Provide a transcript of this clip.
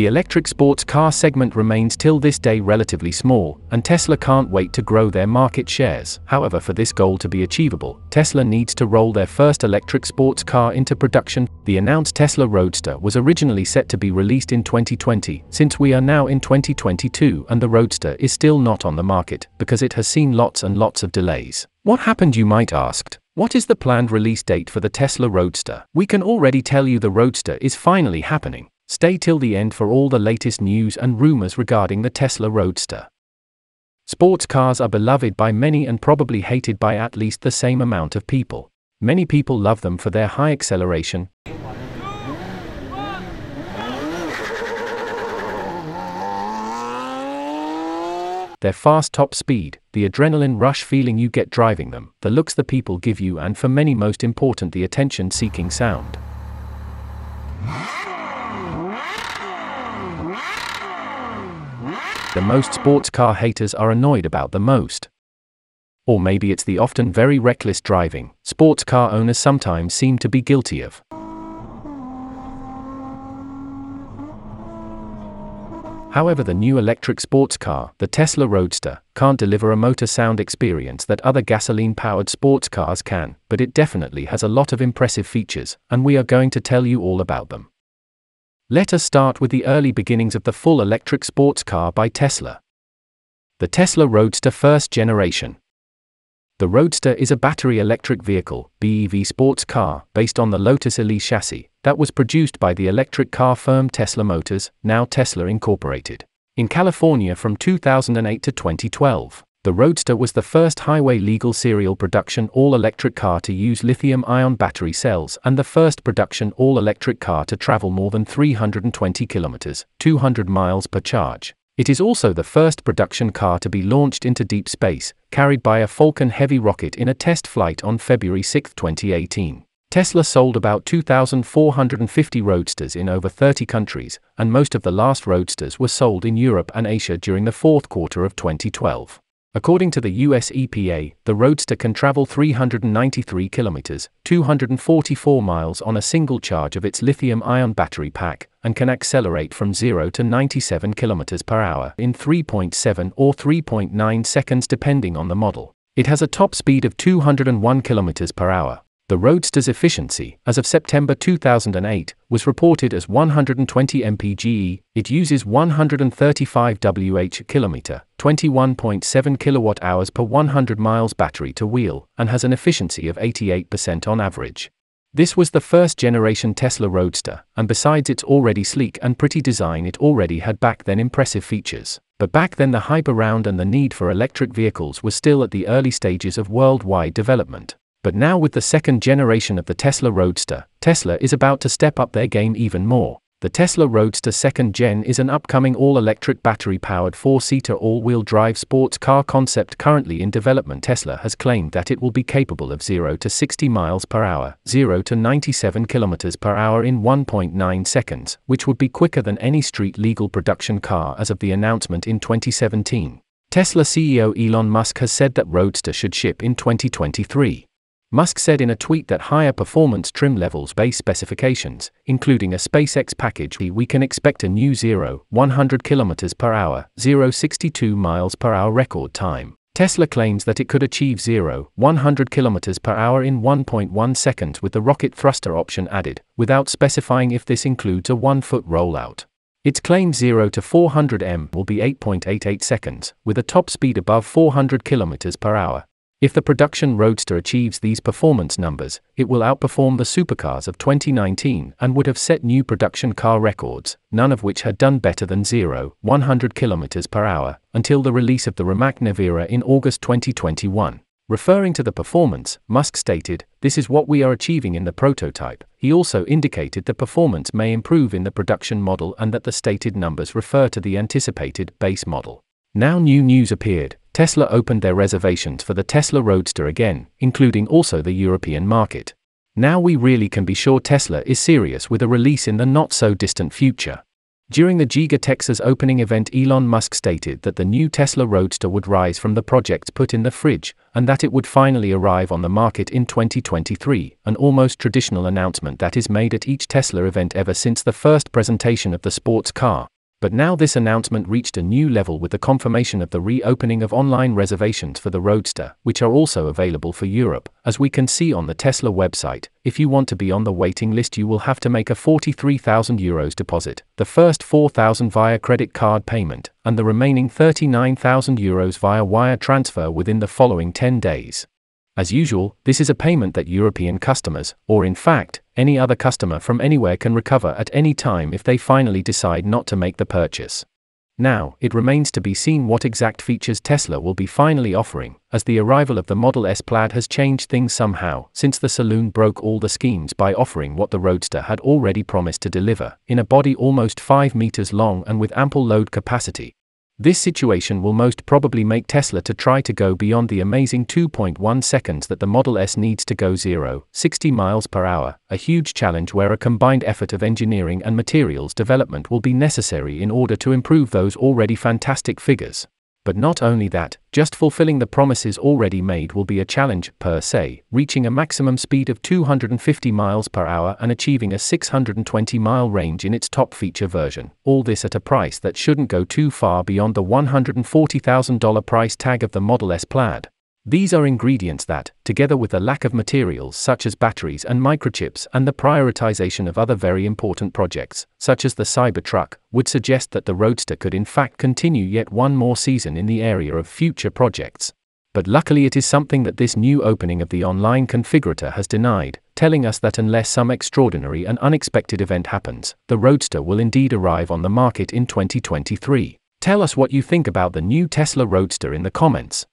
The electric sports car segment remains till this day relatively small, and Tesla can't wait to grow their market shares. However, for this goal to be achievable, Tesla needs to roll their first electric sports car into production. The announced Tesla Roadster was originally set to be released in 2020, since we are now in 2022 and the Roadster is still not on the market, because it has seen lots and lots of delays. What happened, you might ask? What is the planned release date for the Tesla Roadster? We can already tell you the Roadster is finally happening. Stay till the end for all the latest news and rumors regarding the Tesla Roadster. Sports cars are beloved by many and probably hated by at least the same amount of people. Many people love them for their high acceleration, their fast top speed, the adrenaline rush feeling you get driving them, the looks the people give you, and for many, most important, the attention seeking sound. The most sports car haters are annoyed about the most. Or maybe it's the often very reckless driving sports car owners sometimes seem to be guilty of. However, the new electric sports car, the Tesla Roadster, can't deliver a motor sound experience that other gasoline powered sports cars can, but it definitely has a lot of impressive features, and we are going to tell you all about them. Let us start with the early beginnings of the full electric sports car by Tesla. The Tesla Roadster First Generation. The Roadster is a battery electric vehicle, BEV sports car, based on the Lotus Elise chassis, that was produced by the electric car firm Tesla Motors, now Tesla Incorporated, in California from 2008 to 2012. The Roadster was the first highway legal serial production all electric car to use lithium ion battery cells and the first production all electric car to travel more than 320 kilometers, 200 miles per charge. It is also the first production car to be launched into deep space, carried by a Falcon Heavy rocket in a test flight on February 6, 2018. Tesla sold about 2,450 Roadsters in over 30 countries, and most of the last Roadsters were sold in Europe and Asia during the fourth quarter of 2012. According to the US EPA, the Roadster can travel 393 kilometers, 244 miles on a single charge of its lithium-ion battery pack, and can accelerate from 0 to 97 kilometers per hour in 3.7 or 3.9 seconds depending on the model. It has a top speed of 201 kilometers per hour, the Roadster's efficiency, as of September 2008, was reported as 120 mpge. It uses 135 Wh kilometer, 21.7 kilowatt hours per 100 miles battery to wheel, and has an efficiency of 88% on average. This was the first generation Tesla Roadster, and besides its already sleek and pretty design, it already had back then impressive features. But back then, the hype around and the need for electric vehicles was still at the early stages of worldwide development. But now, with the second generation of the Tesla Roadster, Tesla is about to step up their game even more. The Tesla Roadster second gen is an upcoming all electric battery powered four seater all wheel drive sports car concept currently in development. Tesla has claimed that it will be capable of 0 to 60 miles per hour, 0 to 97 kilometers per hour in 1.9 seconds, which would be quicker than any street legal production car as of the announcement in 2017. Tesla CEO Elon Musk has said that Roadster should ship in 2023. Musk said in a tweet that higher performance trim levels base specifications, including a SpaceX package, we can expect a new 0, 100 km per hour, 0, 62 miles per hour record time. Tesla claims that it could achieve 0, 100 km per hour in 1.1 seconds with the rocket thruster option added, without specifying if this includes a 1 foot rollout. Its claim 0 to 400 m will be 8.88 seconds, with a top speed above 400 km per hour, if the production Roadster achieves these performance numbers, it will outperform the supercars of 2019 and would have set new production car records, none of which had done better than 0, 100 km per hour, until the release of the Rimac Nevera in August 2021. Referring to the performance, Musk stated, This is what we are achieving in the prototype. He also indicated the performance may improve in the production model and that the stated numbers refer to the anticipated base model. Now new news appeared. Tesla opened their reservations for the Tesla Roadster again, including also the European market. Now we really can be sure Tesla is serious with a release in the not so distant future. During the Giga Texas opening event, Elon Musk stated that the new Tesla Roadster would rise from the projects put in the fridge, and that it would finally arrive on the market in 2023, an almost traditional announcement that is made at each Tesla event ever since the first presentation of the sports car. But now this announcement reached a new level with the confirmation of the reopening of online reservations for the Roadster, which are also available for Europe. As we can see on the Tesla website, if you want to be on the waiting list, you will have to make a 43,000 euros deposit, the first 4,000 via credit card payment, and the remaining 39,000 euros via wire transfer within the following 10 days. As usual, this is a payment that European customers, or in fact, any other customer from anywhere can recover at any time if they finally decide not to make the purchase. Now, it remains to be seen what exact features Tesla will be finally offering, as the arrival of the Model S Plaid has changed things somehow, since the saloon broke all the schemes by offering what the Roadster had already promised to deliver, in a body almost 5 meters long and with ample load capacity, this situation will most probably make Tesla to try to go beyond the amazing 2.1 seconds that the Model S needs to go 0, 60 miles per hour, a huge challenge where a combined effort of engineering and materials development will be necessary in order to improve those already fantastic figures. But not only that, just fulfilling the promises already made will be a challenge, per se, reaching a maximum speed of 250 miles per hour and achieving a 620 mile range in its top feature version. All this at a price that shouldn't go too far beyond the $140,000 price tag of the Model S Plaid. These are ingredients that, together with a lack of materials such as batteries and microchips and the prioritization of other very important projects, such as the Cybertruck, would suggest that the Roadster could in fact continue yet one more season in the area of future projects. But luckily, it is something that this new opening of the online configurator has denied, telling us that unless some extraordinary and unexpected event happens, the Roadster will indeed arrive on the market in 2023. Tell us what you think about the new Tesla Roadster in the comments.